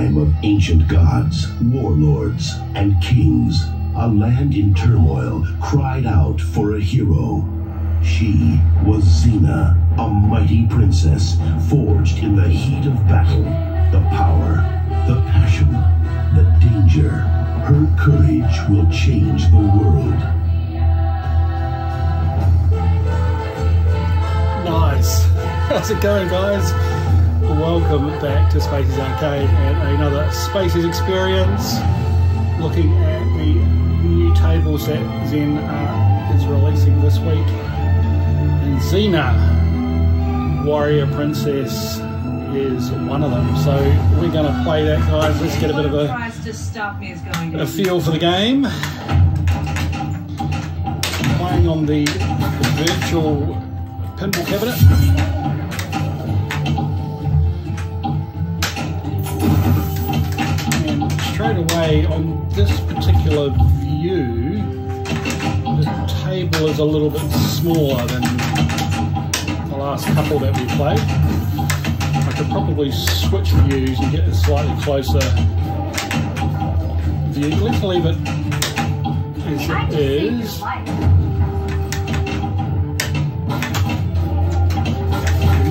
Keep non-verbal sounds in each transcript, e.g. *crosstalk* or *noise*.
time of ancient gods, warlords, and kings, a land in turmoil cried out for a hero. She was Xena, a mighty princess forged in the heat of battle. The power, the passion, the danger. Her courage will change the world. Nice. *laughs* How's it going, guys? Welcome back to Spacies Arcade and another Spacies experience. Looking at the new tables that Zen uh, is releasing this week. And Xena, Warrior Princess, is one of them. So we're going to play that, guys. Let's get a bit of a, tries to stop me is going a feel for the game. Playing on the, the virtual pinball cabinet. Straight away on this particular view, the table is a little bit smaller than the last couple that we played. I could probably switch views and get a slightly closer view. Let's leave it as it is.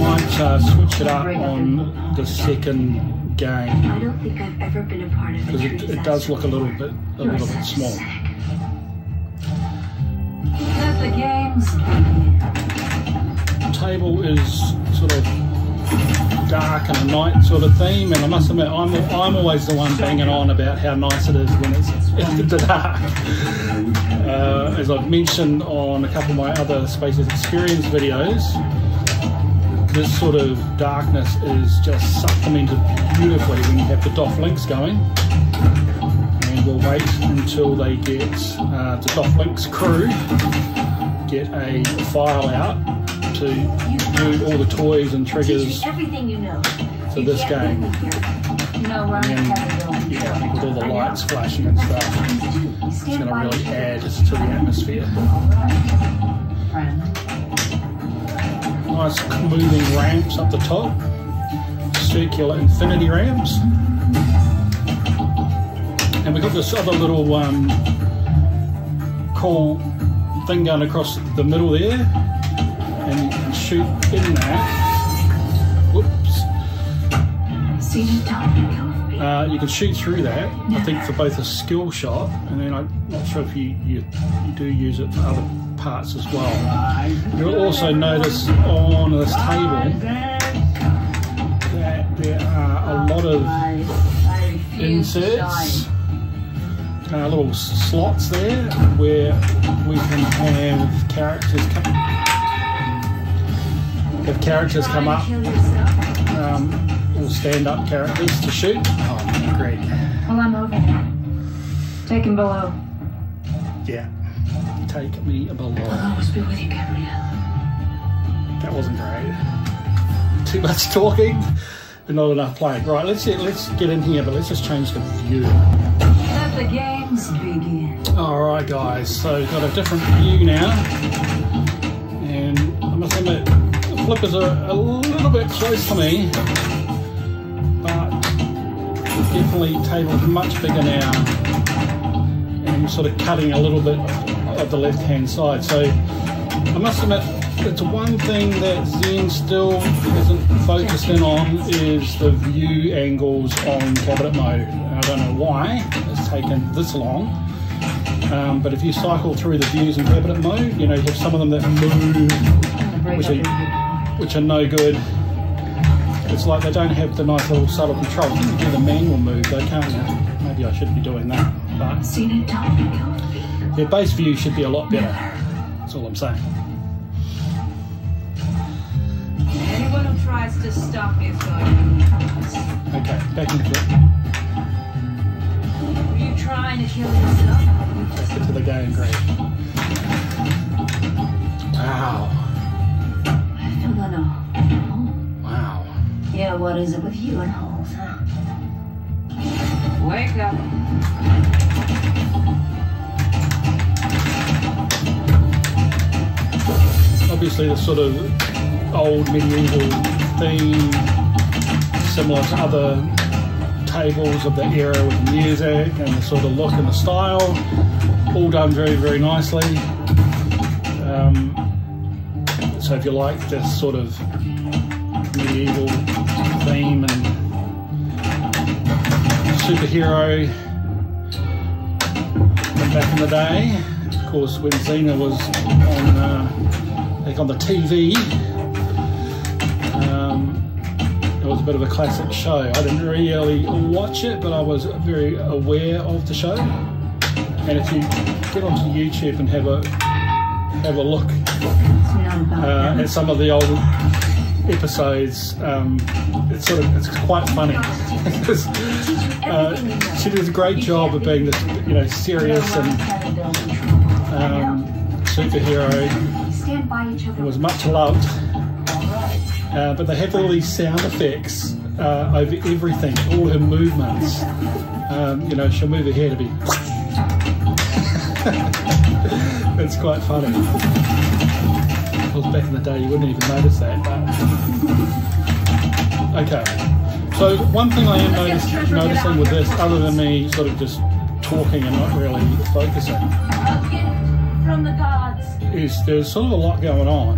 I might uh, switch it up on the second game I don't think I've ever been a part of a because it, it does look a little bit a little bit small. The games. Table is sort of dark and a night sort of theme, and I must admit I'm I'm always the one banging on about how nice it is when it's *laughs* in the dark. Uh, as I've mentioned on a couple of my other Spacies Experience videos, this sort of darkness is just supplemented beautifully when you have the DOFLinx going. And we'll wait until they get uh, the DOFLinx crew get a file out to do all the toys and triggers everything you know. for this game. No And yeah, with all the lights flashing and stuff, it's going to really add to the atmosphere. Nice moving ramps up the top, circular infinity ramps. And we've got this other little um, cool thing going across the middle there, and you can shoot in there. Whoops. Uh, you can shoot through that, I think, for both a skill shot, and then I'm not sure if you, you, you do use it for other parts as well. You'll also notice on this table that there are a lot of I refuse to inserts, uh, little slots there where we can have characters come, have characters come up, um, or stand up characters to shoot. Oh, great. Well, I'm over. Take him below. Yeah. Take me below. I'll always be with you, Gabrielle. That wasn't great. Too much talking, and not enough playing. Right, let's get, let's get in here, but let's just change the view. Let the games begin. All right, guys. So got a different view now, and I must admit, the flippers are a little bit close to me, definitely table's much bigger now, and sort of cutting a little bit of the left-hand side. So I must admit, it's one thing that Zen still isn't focused in on is the view angles on cabinet mode. And I don't know why it's taken this long. Um, but if you cycle through the views in cabinet mode, you know, you have some of them that move, which are, which are no good. It's like they don't have the nice little subtle control. You can do the manual move they can't you? Maybe I should be doing that. But Seen it, don't kill. their base view should be a lot better. That's all I'm saying. Anyone who tries to stop me is going to Okay, back into it. Were you trying to kill yourself? Back into the game, great. Wow. Yeah, what is it with you and holes, huh? Wake up. Obviously, the sort of old medieval theme, similar to other tables of the era with the music and the sort of look and the style. All done very, very nicely. Um, so if you like this sort of medieval theme and superhero back in the day, of course when Xena was on, uh, like on the TV, um, it was a bit of a classic show. I didn't really watch it, but I was very aware of the show. And if you get onto YouTube and have a have a look It's not about uh, at some of the old episodes, um, it's sort of it's quite funny. *laughs* 'Cause, uh, she did a great job of being this, you know, serious and um, superhero. It was much loved. Uh, but they have all these sound effects uh, over everything, all her movements. Um, you know, she'll move her hair to be. *laughs* it's quite funny. Back in the day, you wouldn't even notice that. But... Okay. So one thing I am notice, noticing with this, other than me sort of just talking and not really focusing, is there's sort of a lot going on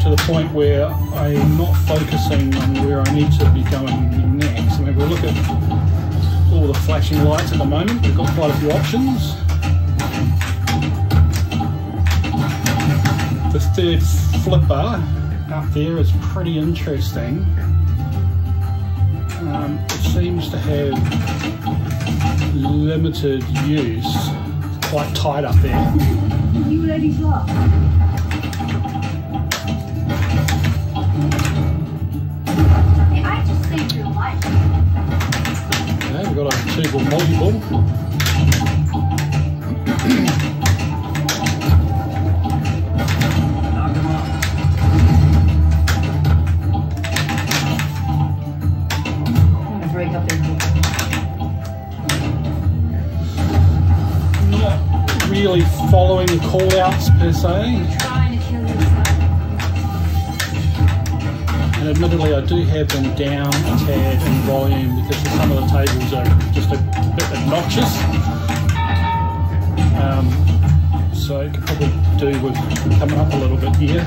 to the point where I'm not focusing on where I need to be going next. I mean, we look at all the flashing lights at the moment. We've got quite a few options. The third flipper up there is pretty interesting. Um, it seems to have limited use. It's quite tight up there. You ladies lost. Hey, I just saved your life. Okay, we've got a two-ball multi-ball. Really following the call-outs per se. Trying to kill yourself. And admittedly, I do have them down a tad in volume because some of the tables are just a bit obnoxious. Um, so it could probably do with coming up a little bit here.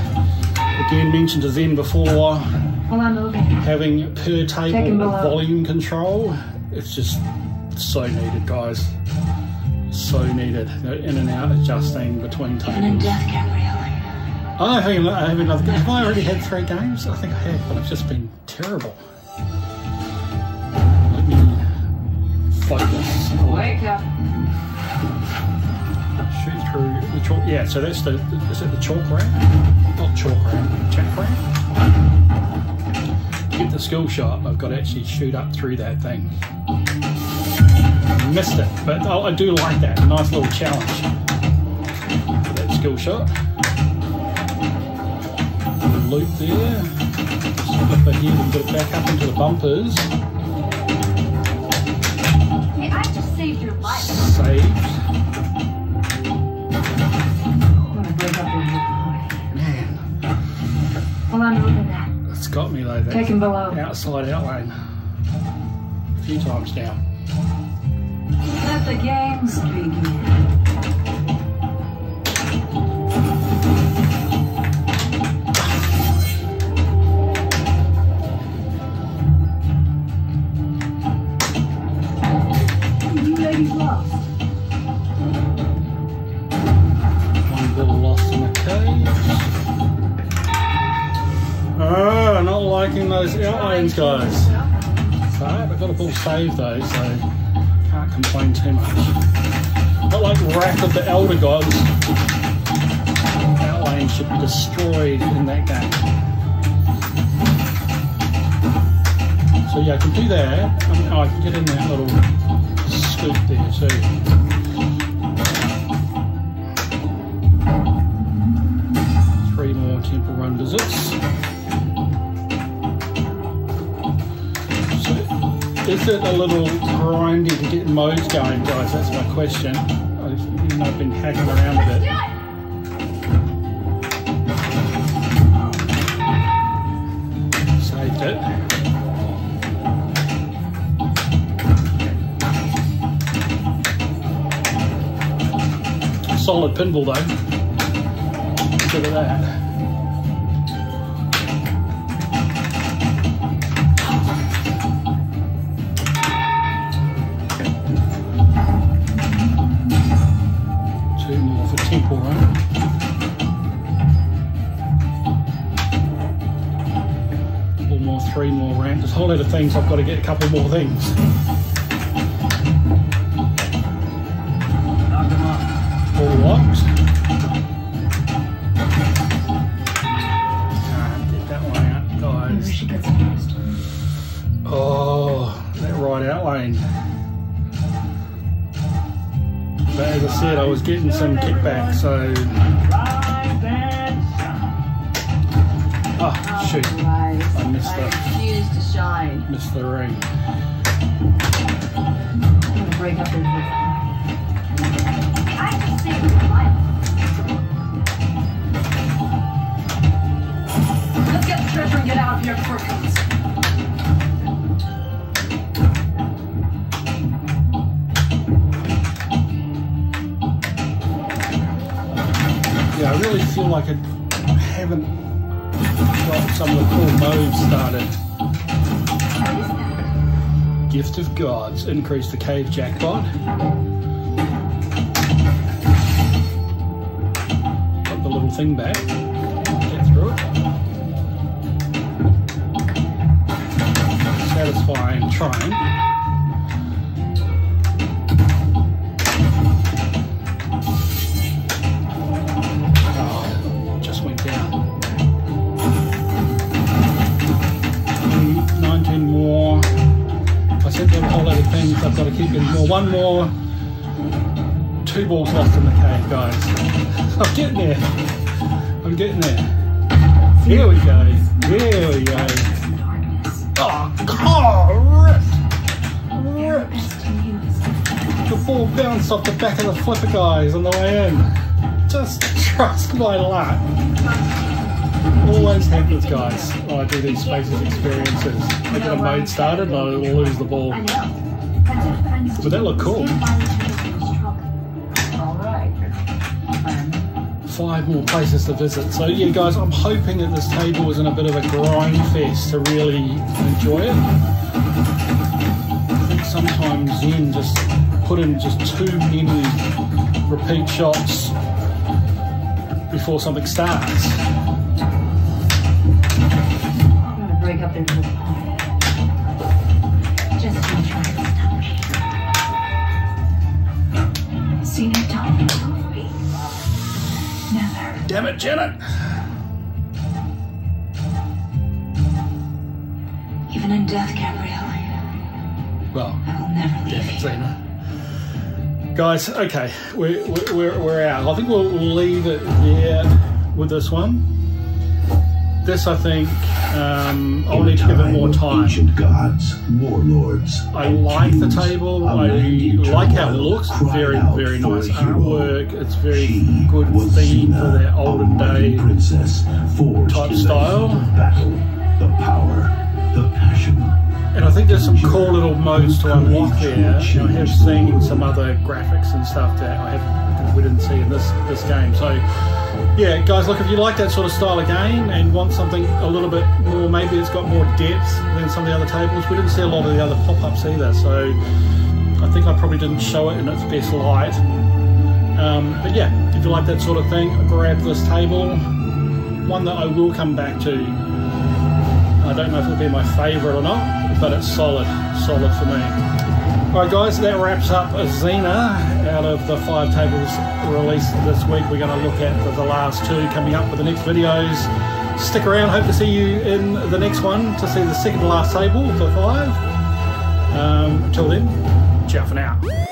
Again, mentioned to Zen before, Hold on, moving. having per table volume control, it's just so needed, guys. So needed. They're in and out adjusting between Even in tables. death, Gabrielle. Oh, hang on, I have another game. Have I already had three games? I think I have, but I've just been terrible. Let me focus. Wake up. Shoot through the chalk. Yeah, so that's the, is it the chalk ramp? Not chalk ramp, jack ramp. To get the skill shot, I've got to actually shoot up through that thing. Missed it, but I, I do like that. Nice little challenge for that skill shot. Loop there. Flip here and put it back up into the bumpers. Hey, I just saved your life. Saved. I'm gonna break up their group. Man, Hold on, moving that. it's got me though. That Take him below. outside outlane. A few times down. The games begin. Ah, not liking those outlanes, guys. So I've got a ball saved though, so can't complain too much. Not like Wrath of the Elder Gods. Outlane should be destroyed in that game. So yeah, I can do that. I, mean, oh, I can get in that little scoop there too. Three more temple run visits. Is it a little grindy to get Mo's going, guys? That's my question. I've, I've been hacking around with it. Saved it. Solid pinball though. Look at that. Whole lot of things. I've got to get a couple more things. All locked. Can't that one out, guys. Oh, that right out lane. But as I said, I was getting some kickback, so. Oh, shoot. I missed refuse to shine. Missed the ring. Gift of Gods, increase the cave jackpot. Put the little thing back. Get through it. Satisfying trying. More. One more. Two balls lost in the cave, guys. I'm getting there. I'm getting there. Here we go. Here we go. Oh, oh. The ball bounced off the back of the flipper, guys, on the way in. Just trust my luck. Always happens, guys, I do these Spacies experiences. I get a mode started and I lose the ball. I know. But that looked cool. Five more places to visit. So yeah, guys, I'm hoping that this table is in a bit of a grind fest to really enjoy it. I think sometimes Zen just put in just too many repeat shots before something starts. I'm gonna break up their Damn it, Janet! Even in death, Gabrielle, Well, I will never leave you. Xena. Guys, okay, we're, we're, we're, we're out. I think we'll, we'll leave it there with this one. This, I think, um, I'll need to give it more time. Ancient gods, warlords, I like the table. I like how it looks. Very, very nice artwork. It's very She good theme for their olden day. princess type style. the battle, the power, the passion. And I think there's some cool little modes to unlock there. I have seen some other graphics and stuff that I have we didn't see in this this game. So yeah, guys, look if you like that sort of style of game and want something a little bit more, maybe it's got more depth than some of the other tables. We didn't see a lot of the other pop-ups either, so I think I probably didn't show it in its best light. Um, but yeah, if you like that sort of thing, grab this table. One that I will come back to. I don't know if it'll be my favourite or not, but it's solid, solid for me. Alright guys, that wraps up Xena out of the five tables released this week. We're going to look at the, last two coming up for the next videos. Stick around, hope to see you in the next one to see the second to last table for five. Um, until then, ciao for now.